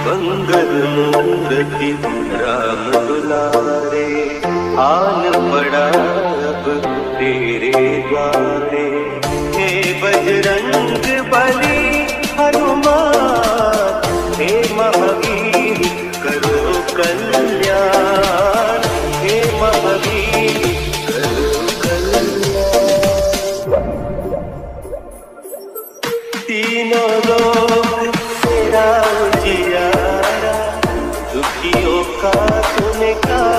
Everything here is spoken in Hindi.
मंगल मूर्ति राम दुलारे, आन पड़ा अब तेरे द्वारे। हे बजरंग बली, हनुमान, हे महावीर, करो कल्याण। हे महावीर, करो कल्याण। तीनों लोग का सुने का